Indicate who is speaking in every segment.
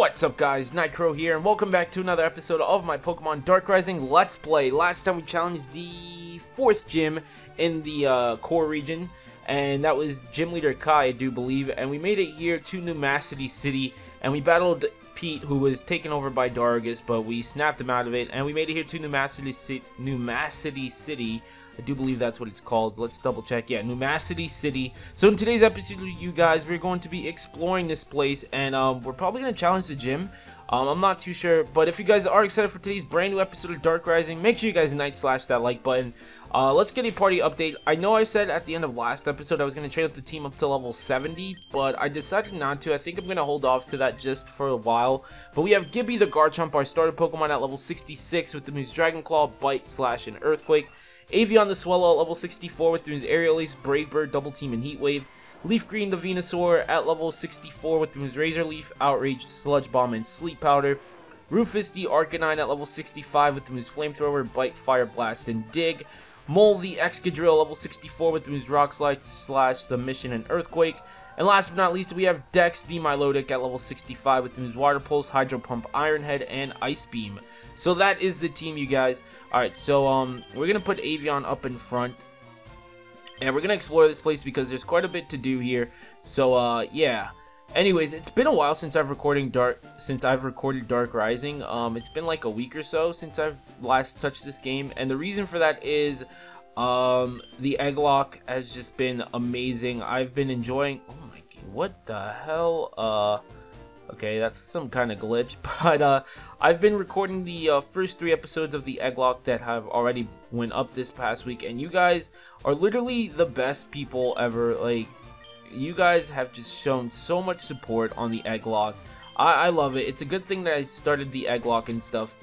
Speaker 1: What's up guys, Nightcrow here, and welcome back to another episode of my Pokemon Dark Rising Let's Play. Last time we challenged the fourth gym in the uh, core region, and that was Gym Leader Kai, I do believe, and we made it here to Numacity City, and we battled Pete, who was taken over by Darugis, but we snapped him out of it, and we made it here to Numacity, C Numacity City, I do believe that's what it's called. Let's double check. Yeah, Numacity City. So in today's episode, you guys, we're going to be exploring this place, and um, we're probably going to challenge the gym. Um, I'm not too sure, but if you guys are excited for today's brand new episode of Dark Rising, make sure you guys night slash that like button. Uh, let's get a party update. I know I said at the end of last episode I was going to trade up the team up to level 70, but I decided not to. I think I'm going to hold off to that just for a while. But we have Gibby the Garchomp, our starter Pokemon at level 66 with the moves Dragon Claw, Bite, Slash, and Earthquake. Avian the Swellow at level 64 with moves Aerial Ace, Brave Bird, Double Team, and Heat Wave. Leaf Green the Venusaur at level 64 with moves Razor Leaf, Outrage, Sludge Bomb, and Sleep Powder. Rufus the Arcanine at level 65 with moves Flamethrower, Bite, Fire Blast, and Dig. Mole the Excadrill level 64 with moves Rock Slide, Slash, Submission, and Earthquake. And last but not least, we have Dex the Milotic at level 65 with moves Water Pulse, Hydro Pump, Iron Head, and Ice Beam. So that is the team, you guys. Alright, so um, we're going to put Avian up in front. And we're going to explore this place because there's quite a bit to do here. So, uh, yeah. Anyways, it's been a while since I've recording Dark since I've recorded Dark Rising. Um, it's been like a week or so since I've last touched this game, and the reason for that is um, the Egglocke has just been amazing. I've been enjoying. Oh my god, what the hell? Uh, okay, that's some kind of glitch, but uh, I've been recording the uh, first three episodes of the Egglocke that have already went up this past week, and you guys are literally the best people ever. Like, you guys have just shown so much support on the Egglocke. I, I love it. It's a good thing that I started the Egglocke and stuff.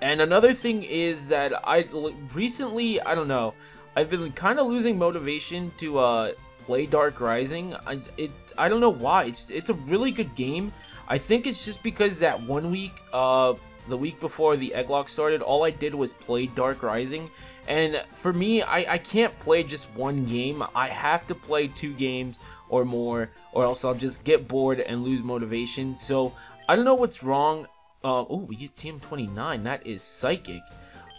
Speaker 1: And another thing is that I recently, I don't know, I've been kind of losing motivation to uh, play Dark Rising. I, it, I don't know why. It's, it's a really good game. I think it's just because that one week, uh, the week before the Egglocke started, all I did was play Dark Rising. And for me, I, I can't play just one game. I have to play two games or more, or else I'll just get bored and lose motivation. So, I don't know what's wrong. Uh, oh, we get TM29. That is Psychic.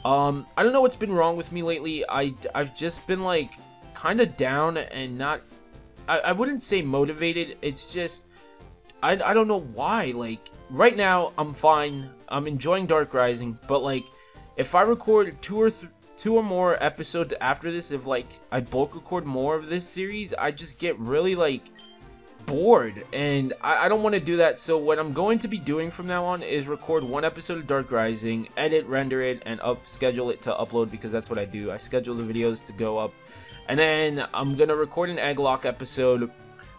Speaker 1: Um, I don't know what's been wrong with me lately. I, I've just been, like, kind of down and not... I, I wouldn't say motivated. It's just I, I don't know why. Like, right now, I'm fine. I'm enjoying Dark Rising, but, like, if I record two or two or more episodes after this, if, like, I bulk record more of this series, I just get really, like, bored, and I, I don't want to do that, so what I'm going to be doing from now on is record one episode of Dark Rising, edit, render it, and up schedule it to upload, because that's what I do. I schedule the videos to go up, and then I'm to record an Egglocke episode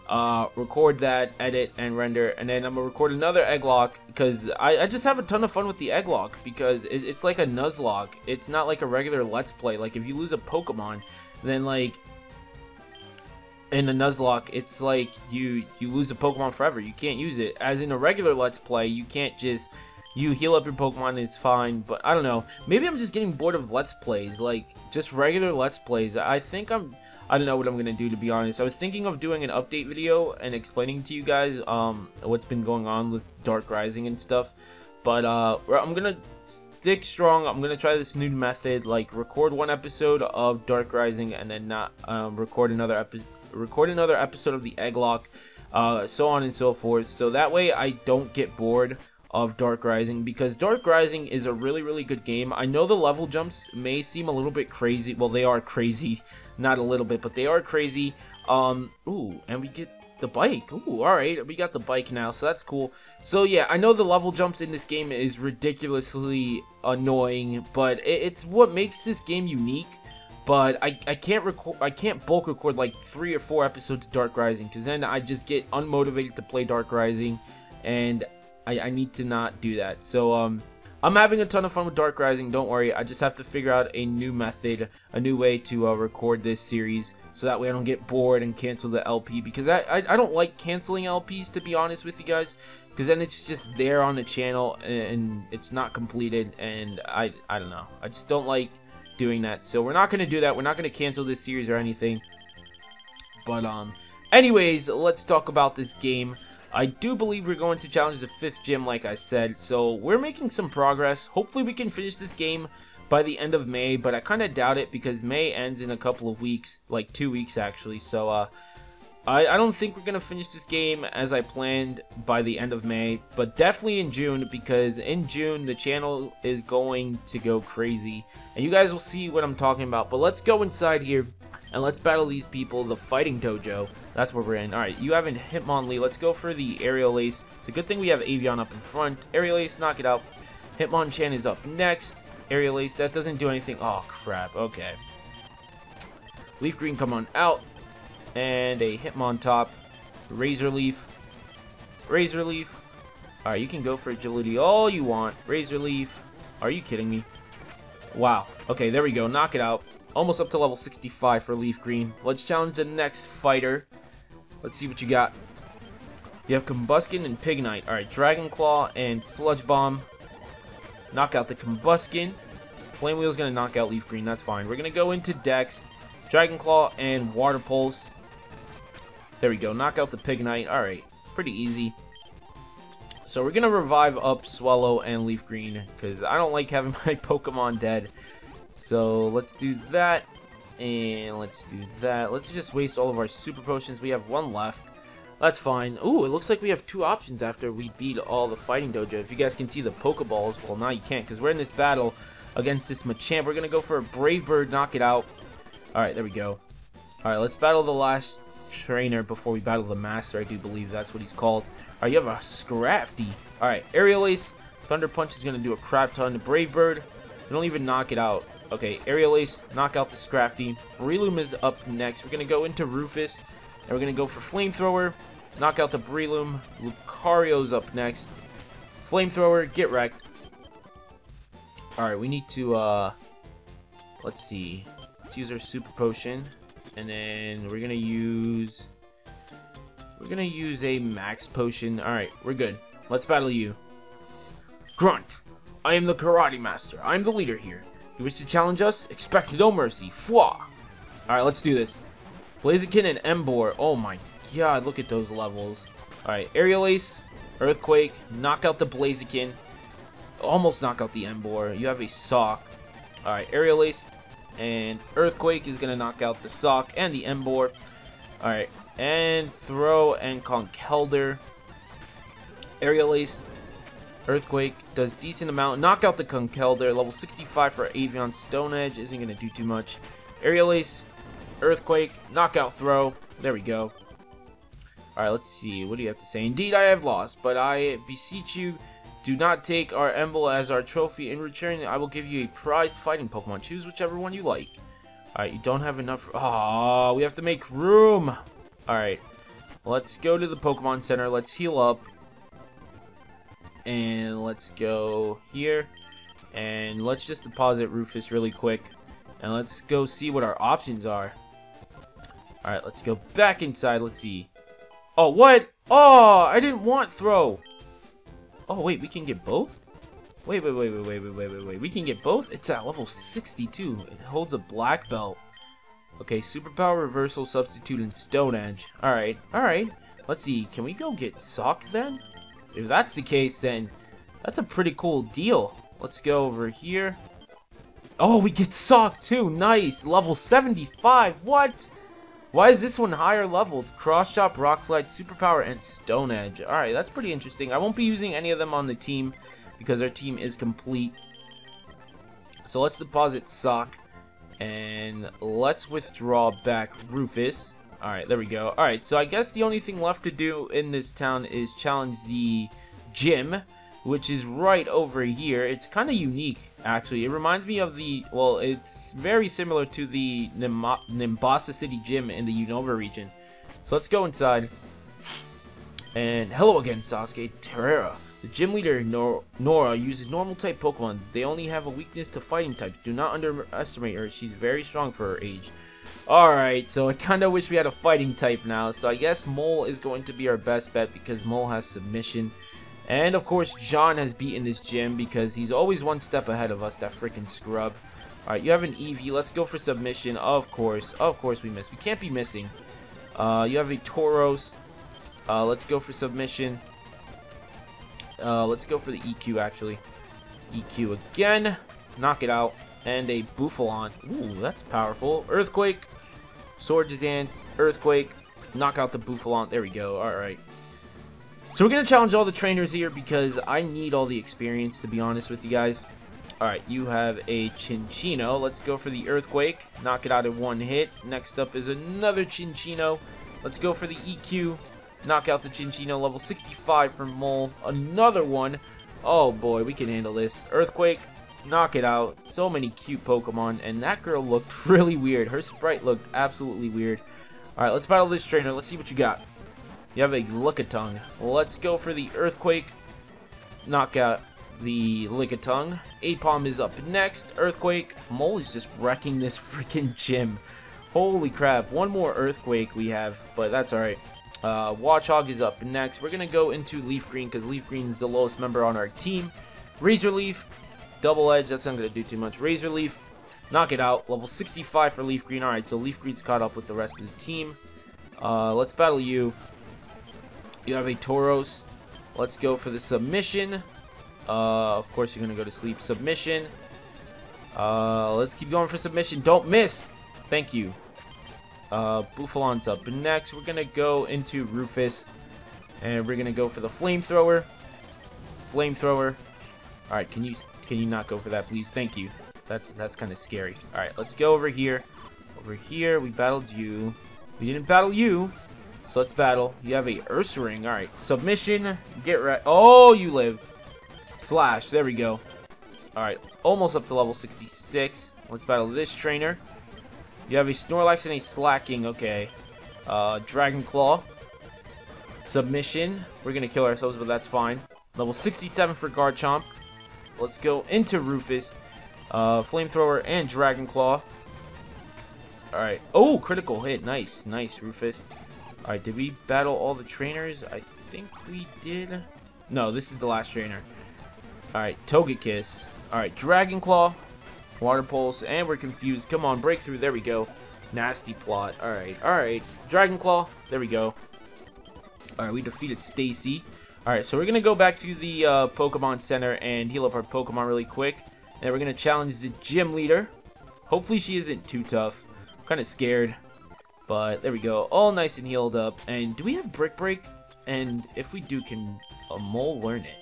Speaker 1: uh, record that, edit, and render, and then I'm gonna record another Egglocke because I, I just have a ton of fun with the Egglocke because it, it's like a Nuzlocke. It's not like a regular Let's Play. Like if you lose a Pokemon, then like in a Nuzlocke, it's like you you lose a Pokemon forever. You can't use it. As in a regular Let's Play, you can't just you heal up your Pokemon and it's fine, but I don't know. Maybe I'm just getting bored of Let's Plays, like just regular Let's Plays. I think I'm I don't know what I'm gonna do to be honest. I was thinking of doing an update video and explaining to you guys um, what's been going on with Dark Rising and stuff. But uh, I'm gonna stick strong. I'm gonna try this new method, like record one episode of Dark Rising and then not um, record another episode. Record another episode of the Egglocke, uh, so on and so forth. So that way I don't get bored of Dark Rising because Dark Rising is a really really good game. I know the level jumps may seem a little bit crazy. Well, they are crazy, not a little bit, but they are crazy. Um, ooh, and we get the bike. Ooh, all right, we got the bike now, so that's cool. So yeah, I know the level jumps in this game is ridiculously annoying, but it, it's what makes this game unique. But I, I can't record I can't bulk record like three or four episodes of Dark Rising because then I just get unmotivated to play Dark Rising, and I, I need to not do that. So um, I'm having a ton of fun with Dark Rising. Don't worry. I just have to figure out a new method, a new way to uh, record this series, so that way I don't get bored and cancel the LP. Because I, I, I don't like canceling LPs to be honest with you guys, because then it's just there on the channel and it's not completed, and I I don't know. I just don't like doing that. So we're not gonna do that. We're not gonna cancel this series or anything. But um, anyways, let's talk about this game. I do believe we're going to challenge the 5th gym like I said, so we're making some progress. Hopefully we can finish this game by the end of May, but I kind of doubt it because May ends in a couple of weeks, like two weeks actually, so uh, I, I don't think we're going to finish this game as I planned by the end of May, but definitely in June because in June the channel is going to go crazy, and you guys will see what I'm talking about, but let's go inside here and let's battle these people, the Fighting Dojo. That's where we're in. Alright, you have a Hitmonlee. Let's go for the Aerial Ace. It's a good thing we have Avian up in front. Aerial Ace, knock it out. Hitmonchan is up next. Aerial Ace, that doesn't do anything. Oh, crap. Okay. Leaf Green, come on out. And a Hitmontop. Razor Leaf. Razor Leaf. Alright, you can go for agility all you want. Razor Leaf. Are you kidding me? Wow. Okay, there we go. Knock it out. Almost up to level 65 for Leaf Green. Let's challenge the next fighter. Let's see what you got. You have Combusken and Pignite. Alright, Dragon Claw and Sludge Bomb. Knock out the Combusken. Flame Wheel is going to knock out Leaf Green. That's fine. We're going to go into Dex. Dragon Claw and Water Pulse. There we go. Knock out the Pignite. Alright. Pretty easy. So we're going to revive up Swellow and Leaf Green. Because I don't like having my Pokemon dead. So let's do that. And let's do that. Let's just waste all of our super potions. We have one left. That's fine. Ooh, it looks like we have two options after we beat all the fighting dojo. If you guys can see the Pokeballs, well, now you can't because we're in this battle against this Machamp. We're going to go for a Brave Bird, knock it out. Alright, there we go. Alright, let's battle the last trainer before we battle the Master. I do believe that's what he's called. Alright, you have a Scrafty. Alright, Aerial Ace. Thunder Punch is going to do a crap ton. Brave Bird, don't even knock it out. Okay, Aerial Ace, knock out the Scrafty. Breloom is up next. We're going to go into Rufus. And we're going to go for Flamethrower. Knock out the Breloom. Lucario's up next. Flamethrower, get wrecked. Alright, we need to, uh... Let's see. Let's use our Super Potion. And then we're going to use... We're to use a Max Potion. Alright, we're good. Let's battle you. Grunt! I am the Karate Master. I am the leader here. You wish to challenge us? Expect no mercy. Fwa! Alright, let's do this. Blaziken and Emboar. Oh my god, look at those levels. Alright, Aerial Ace, Earthquake, knock out the Blaziken. Almost knock out the Emboar. You have a Sawk. Alright, Aerial Ace and Earthquake is going to knock out the Sawk and the Emboar. Alright, and Throh and Conkeldurr. Aerial Ace, Earthquake does decent amount. Knock out the Conkeldurr. Level 65 for Avian Stone Edge. Isn't going to do too much. Aerial Ace. Earthquake. Knockout Throh. There we go. Alright, let's see. What do you have to say? Indeed, I have lost, but I beseech you, do not take our Emboar as our trophy. In return, I will give you a prized fighting Pokemon. Choose whichever one you like. Alright, you don't have enough... Ah, we have to make room. Alright, let's go to the Pokemon Center. Let's heal up and let's go here. And let's just deposit Rufus really quick. And let's go see what our options are. Alright let's go back inside. Let's see. Oh what? Oh I didn't want Throh. Oh wait we can get both? Wait wait wait wait wait wait wait wait. Wait we can get both? It's at level 62 it holds a black belt. Okay superpower reversal substitute and stone edge. Alright alright. Let's see. Can we go get Sawk then if that's the case, then that's a pretty cool deal. Let's go over here. Oh, we get Sawk too. Nice. Level 75. What? Why is this one higher leveled? Cross Chop, Rock Slide, Superpower, and Stone Edge. Alright, that's pretty interesting. I won't be using any of them on the team because our team is complete. So let's deposit Sawk. And let's withdraw back Rufus. Alright, there we go. Alright, so I guess the only thing left to do in this town is challenge the gym, which is right over here. It's kind of unique, actually. It reminds me of the, well, it's very similar to the Nimbasa City gym in the Unova region. So let's go inside. And hello again, Sasuke Terrera. The gym leader, Nor Nora, uses normal type Pokemon. They only have a weakness to fighting types. Do not underestimate her. She's very strong for her age. Alright, so I kinda wish we had a fighting type now. So I guess Mole is going to be our best bet because Mole has submission. And of course, John has beaten this gym because he's always one step ahead of us, that freaking scrub. Alright, you have an Eevee. Let's go for submission. Of course. Of course we miss. We can't be missing. Uh, you have a Tauros. Uh, let's go for submission. Uh, let's go for the EQ, actually. EQ again. Knock it out. And a Bouffalant. Ooh, that's powerful. Earthquake. Sword Dance. Earthquake. Knock out the Bouffalant. There we go. Alright. So we're going to challenge all the trainers here because I need all the experience, to be honest with you guys. Alright, you have a Cinccino. Let's go for the Earthquake. Knock it out in one hit. Next up is another Cinccino. Let's go for the EQ. Knock out the Cinccino. Level 65 for Mole. Another one. Oh boy, we can handle this. Earthquake. Knock it out. So many cute Pokemon. And that girl looked really weird. Her sprite looked absolutely weird. Alright, let's battle this trainer. Let's see what you got. You have a Lickitung. Let's go for the Earthquake. Knock out the Lickitung. Aipom is up next. Earthquake. Mole is just wrecking this freaking gym. Holy crap. One more Earthquake we have, but that's alright. Uh, Watchog is up next. We're going to go into Leaf Green because Leaf Green is the lowest member on our team. Razor Leaf. Double Edge. That's not going to do too much. Razor Leaf. Knock it out. Level 65 for Leaf Green. Alright, so Leaf Green's caught up with the rest of the team. Uh, let's battle you. You have a Tauros. Let's go for the submission. Uh, of course, you're going to go to sleep. Submission. Uh, let's keep going for submission. Don't miss. Thank you. Uh, Bouffalant's up next. We're going to go into Rufus. And we're going to go for the Flamethrower. Flamethrower. Alright, can you can you not go for that, please? Thank you. That's that's kind of scary. Alright, let's go over here. Over here, we battled you. We didn't battle you. So let's battle. You have a Ursaring. Alright. Submission. Get right. Oh, you live. Slash. There we go. Alright. Almost up to level 66. Let's battle this trainer. You have a Snorlax and a Slaking. Okay. Uh, Dragon Claw. Submission. We're to kill ourselves, but that's fine. Level 67 for Garchomp. Let's go into Rufus. Uh, Flamethrower and Dragon Claw. Alright. Oh, critical hit. Nice. Nice, Rufus. Alright, did we battle all the trainers? I think we did. No, this is the last trainer. Alright, Togekiss. Alright, Dragon Claw, Water Pulse, and we're confused. Come on, breakthrough. There we go. Nasty plot. Alright, alright. Dragon Claw. There we go. Alright, we defeated Stacy. Alright, so we're going to go back to the uh, Pokemon Center and heal up our Pokemon really quick. And we're going to challenge the gym leader. Hopefully she isn't too tough. I'm kind of scared. But there we go, all nice and healed up. And do we have Brick Break? And if we do, can a Mole learn it?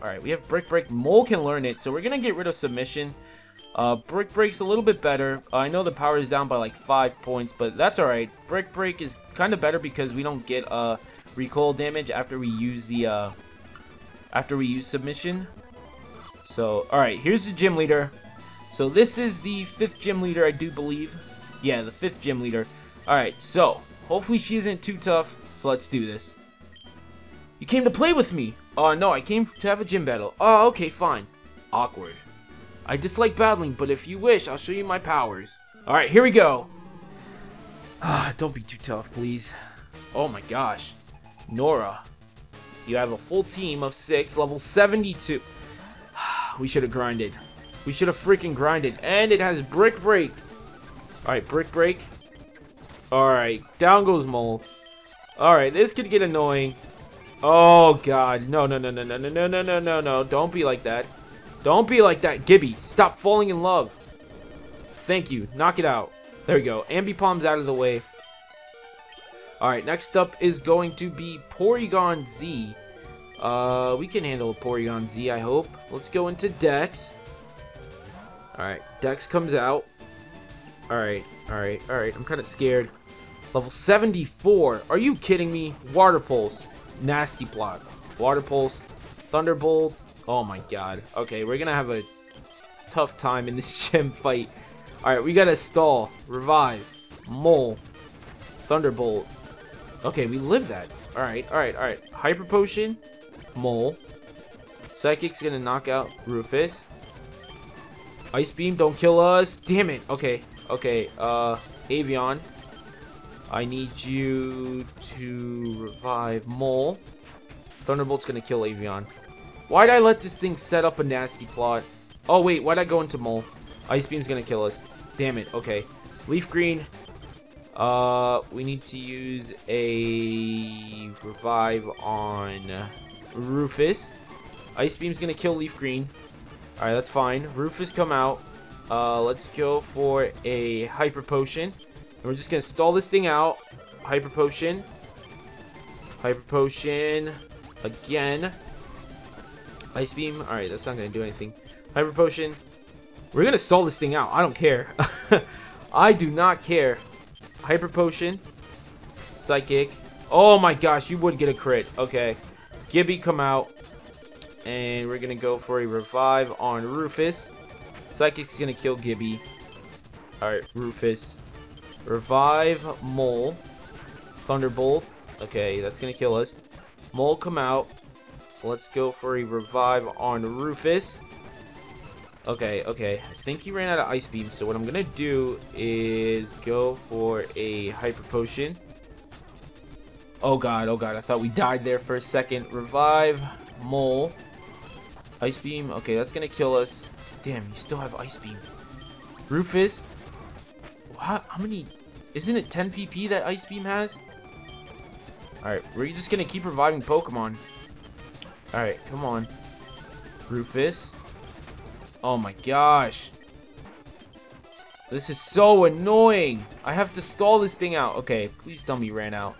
Speaker 1: Alright, we have Brick Break. Mole can learn it, so we're going to get rid of Submission. Uh, Brick Break's a little bit better. I know the power is down by like 5 points, but that's alright. Brick Break is kind of better because we don't get uh, recoil damage after we use the uh, after we use Submission. So, alright, here's the gym leader. So this is the fifth gym leader, I do believe. Yeah, the fifth gym leader. Alright, so, hopefully she isn't too tough, so let's do this. You came to play with me! Oh, no, I came to have a gym battle. Oh, okay, fine. Awkward. I dislike battling, but if you wish, I'll show you my powers. Alright, here we go. Ah, don't be too tough, please. Oh my gosh. Nora. You have a full team of six, level 72. we should have grinded. We should have freaking grinded. And it has Brick Break. Alright, Brick Break. Alright, down goes Mole. Alright, this could get annoying. Oh god, no, no, no, no, no, no, no, no, no, no, no, don't be like that. Don't be like that, Gibby. Stop falling in love. Thank you, knock it out. There we go, Ambipom's out of the way. Alright, next up is going to be Porygon Z. Uh, we can handle Porygon Z, I hope. Let's go into Dex. Alright, Dex comes out. Alright, alright, alright, I'm kind of scared. Level 74. Are you kidding me? Water Pulse. Nasty plot. Water Pulse. Thunderbolt. Oh my god. Okay, we're gonna have a tough time in this gym fight. Alright, we gotta stall. Revive. Mole. Thunderbolt. Okay, we live that. Alright, alright, alright. Hyper Potion. Mole. Psychic's gonna knock out Rufus. Ice Beam, don't kill us. Damn it. Okay, okay. Uh, Avian. I need you to revive Mole. Thunderbolt's gonna kill Avian. Why'd I let this thing set up a nasty plot? Oh wait, why'd I go into Mole? Ice Beam's gonna kill us. Damn it, okay. Leaf Green. Uh, we need to use a revive on Rufus. Ice Beam's gonna kill Leaf Green. Alright, that's fine. Rufus come out. Uh, let's go for a Hyper Potion. And we're just gonna stall this thing out. Hyper Potion. Hyper Potion. Again. Ice Beam. Alright, that's not gonna do anything. Hyper Potion. We're gonna stall this thing out. I don't care. I do not care. Hyper Potion. Psychic. Oh my gosh, you would get a crit. Okay. Gibby come out. And we're gonna go for a revive on Rufus. Psychic's gonna kill Gibby. Alright, Rufus. Revive Mole. Thunderbolt. Okay, that's gonna kill us. Mole come out. Let's go for a revive on Rufus. Okay, okay. I think he ran out of Ice Beam, so what I'm gonna do is go for a Hyper Potion. Oh god, oh god, I thought we died there for a second. Revive, Mole. Ice Beam, okay, that's gonna kill us. Damn, you still have Ice Beam. Rufus. How, how many... Isn't it 10 PP that Ice Beam has? Alright, we're just gonna keep reviving Pokemon. Alright, come on. Rufus. Oh my gosh. This is so annoying. I have to stall this thing out. Okay, please tell me you ran out.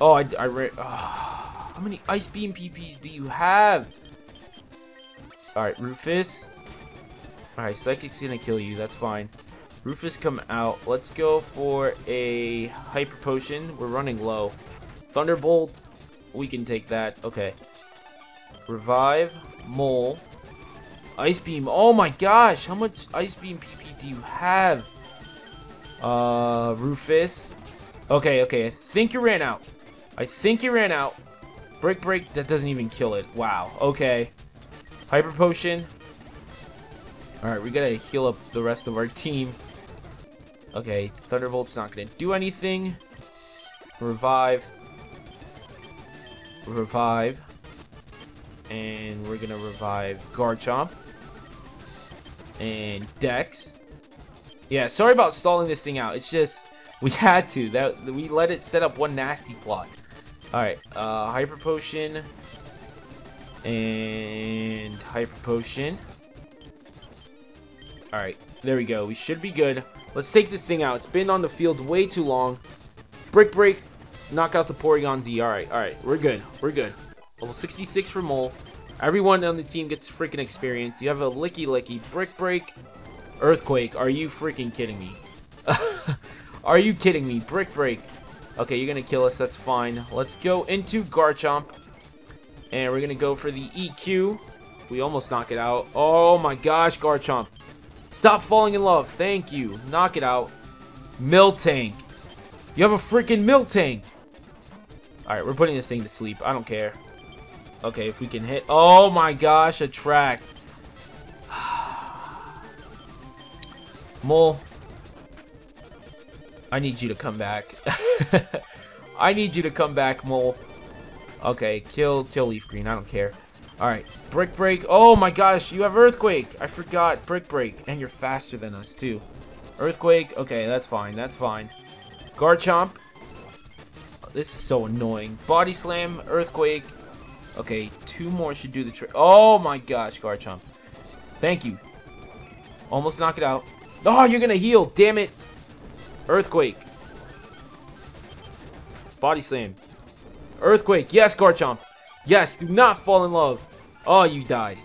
Speaker 1: Oh, I, I ran. Oh, how many Ice Beam PPs do you have? Alright, Rufus. Alright, Psychic's gonna kill you. That's fine. Rufus, come out. Let's go for a Hyper Potion. We're running low. Thunderbolt. We can take that. Okay. Revive. Mole. Ice Beam. Oh my gosh, how much Ice Beam PP do you have? Uh, Rufus. Okay, okay, I think you ran out. I think you ran out. Brick Break, that doesn't even kill it. Wow, okay. Hyper Potion. Alright, we gotta heal up the rest of our team. Okay, Thunderbolt's not gonna do anything. Revive. Revive. And we're gonna revive Garchomp and Dex. Yeah, sorry about stalling this thing out. It's just we had to. That we let it set up one nasty plot. All right, uh, Hyper Potion and Hyper Potion. All right, there we go. We should be good. Let's take this thing out. It's been on the field way too long. Brick Break, knock out the Porygon Z. All right, all right, we're good. We're good. Level 66 for Mole. Everyone on the team gets freaking experience. You have a Lickilicky, Brick Break, Earthquake. Are you freaking kidding me? Are you kidding me? Brick Break. Okay, you're going to kill us. That's fine. Let's go into Garchomp. And we're going to go for the EQ. We almost knock it out. Oh my gosh, Garchomp. Stop falling in love. Thank you. Knock it out. Miltank. You have a freaking Miltank. Alright, we're putting this thing to sleep. I don't care. Okay, if we can hit... Oh my gosh, attract. Mole. I need you to come back. I need you to come back, Mole. Okay, kill, kill Leaf Green. I don't care. Alright, Brick Break. Oh my gosh, you have Earthquake. I forgot. Brick Break. And you're faster than us, too. Earthquake. Okay, that's fine. That's fine. Garchomp. This is so annoying. Body Slam, Earthquake, Okay, two more should do the trick. Oh my gosh, Garchomp. Thank you. Almost knock it out. Oh, you're gonna heal. Damn it. Earthquake. Body slam. Earthquake. Yes, Garchomp. Yes, do not fall in love. Oh, you died.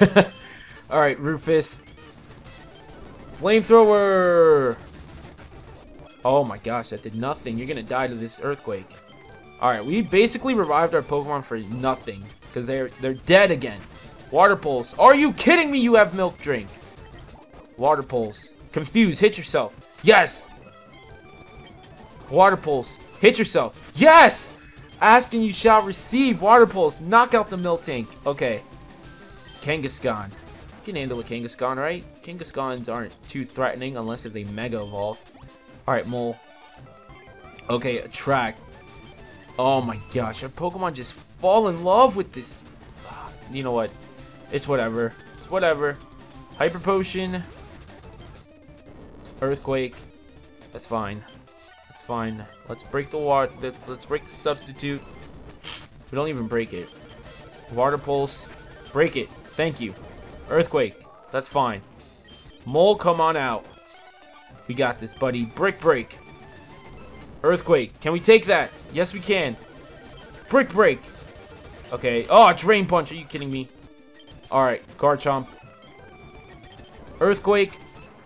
Speaker 1: Alright, Rufus. Flamethrower. Oh my gosh, that did nothing. You're gonna die to this earthquake. Alright, we basically revived our Pokemon for nothing. Because they're they're dead again. Water Pulse. Are you kidding me? You have Milk Drink. Water Pulse. Confuse. Hit yourself. Yes! Water Pulse. Hit yourself. Yes! Asking you shall receive. Water Pulse. Knock out the Miltank. Okay. Kangaskhan. You can handle a Kangaskhan, right? Kangaskhan's aren't too threatening unless if they Mega Evolve. Alright, Mole. Okay, Attract. Oh my gosh, our Pokemon just fall in love with this. You know what? It's whatever. It's whatever. Hyper Potion. Earthquake. That's fine. That's fine. Let's break the water. Let's break the substitute. We don't even break it. Water pulse. Break it. Thank you. Earthquake. That's fine. Mole, come on out. We got this, buddy. Brick break. Earthquake. Can we take that? Yes, we can. Brick break. Okay. Oh, drain punch. Are you kidding me? Alright. Garchomp. Earthquake.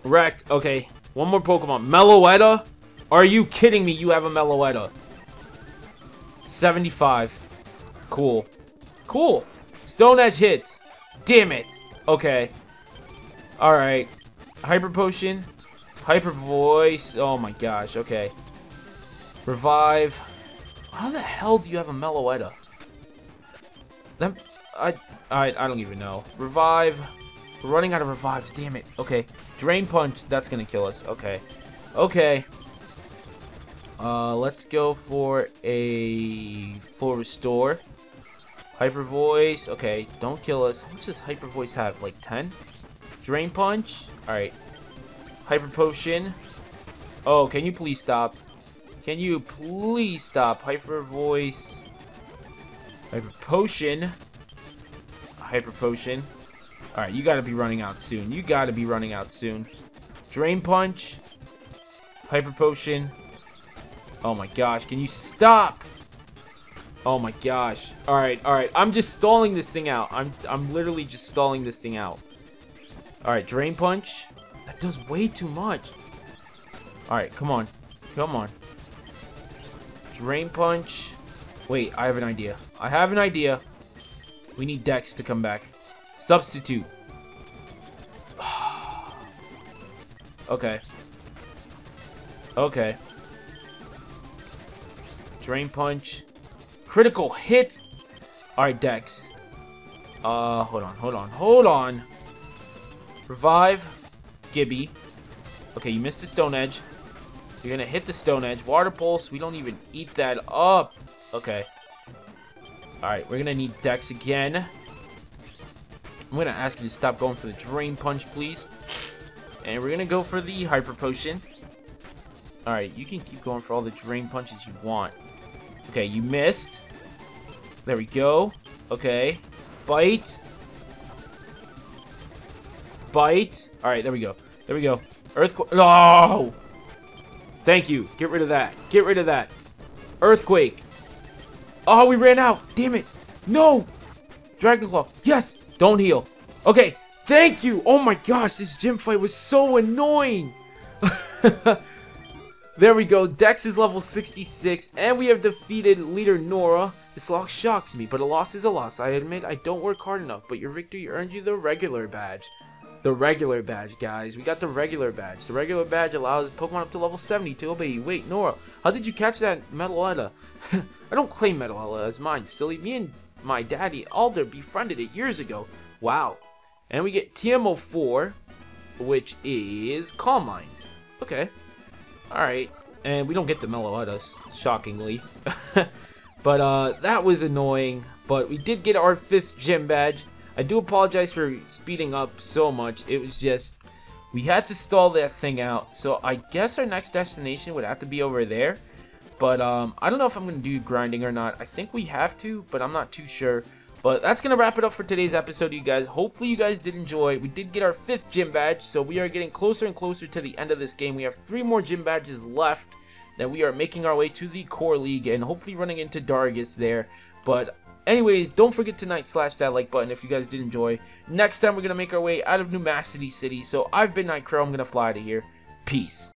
Speaker 1: Wrecked. Okay. One more Pokemon. Meloetta? Are you kidding me? You have a Meloetta. 75. Cool. Cool. Stone Edge hits. Damn it. Okay. Alright. Hyper Potion. Hyper Voice. Oh my gosh. Okay. Revive. How the hell do you have a Meloetta? That, I, I, I don't even know. Revive. We're running out of revives. Damn it. Okay. Drain Punch. That's to kill us. Okay. Okay. Uh, let's go for a full restore. Hyper Voice. Okay, don't kill us. How much does Hyper Voice have? Like 10? Drain Punch. Alright. Hyper Potion. Oh, can you please stop? Can you please stop? Hyper Voice. Hyper Potion. Hyper Potion. Alright, you gotta be running out soon. You gotta be running out soon. Drain Punch. Hyper Potion. Oh my gosh, can you stop? Oh my gosh. Alright, alright. I'm just stalling this thing out. I'm I'm literally just stalling this thing out. Alright, Drain Punch. That does way too much. Alright, come on. Come on. Drain Punch. Wait, I have an idea. I have an idea. We need Dex to come back. Substitute. okay. Okay. Drain Punch. Critical hit. Alright, Dex. Uh, hold on, hold on, hold on. Revive. Gibby. Okay, you missed the Stone Edge. You're gonna hit the Stone Edge. Water Pulse. We don't even eat that up. Okay. Alright, we're gonna need Dex again. I'm gonna ask you to stop going for the Drain Punch, please. And we're gonna go for the Hyper Potion. Alright, you can keep going for all the Drain Punches you want. Okay, you missed. There we go. Okay. Bite. Bite. Alright, there we go. There we go. Earthquake. No! Thank you. Get rid of that. Get rid of that. Earthquake. Oh, we ran out. Damn it. No! Dragon Claw. Yes! Don't heal. Okay. Thank you. Oh my gosh, this gym fight was so annoying. There we go, Dex is level 66, and we have defeated leader Nora. This loss shocks me, but a loss is a loss. I admit I don't work hard enough, but your victory earned you the regular badge. The regular badge, guys. We got the regular badge. The regular badge allows Pokemon up to level 70 to obey. Wait, Nora, how did you catch that Meloetta? I don't claim Meloetta as mine, silly. Me and my daddy, Alder, befriended it years ago. Wow. And we get TM04, which is Calm Mind. Okay. Alright, and we don't get the Meloettas, shockingly. but uh, that was annoying, but we did get our fifth gym badge. I do apologize for speeding up so much. It was just, we had to stall that thing out. So I guess our next destination would have to be over there. But um, I don't know if I'm going to do grinding or not. I think we have to, but I'm not too sure. But that's going to wrap it up for today's episode, you guys. Hopefully you guys did enjoy. We did get our fifth gym badge, so we are getting closer and closer to the end of this game. We have three more gym badges left. That we are making our way to the core league and hopefully running into Darugis there. But anyways, don't forget tonight slash that like button if you guys did enjoy. Next time we're going to make our way out of Numacity City. So I've been Nightcrow. I'm going to fly out of here. Peace.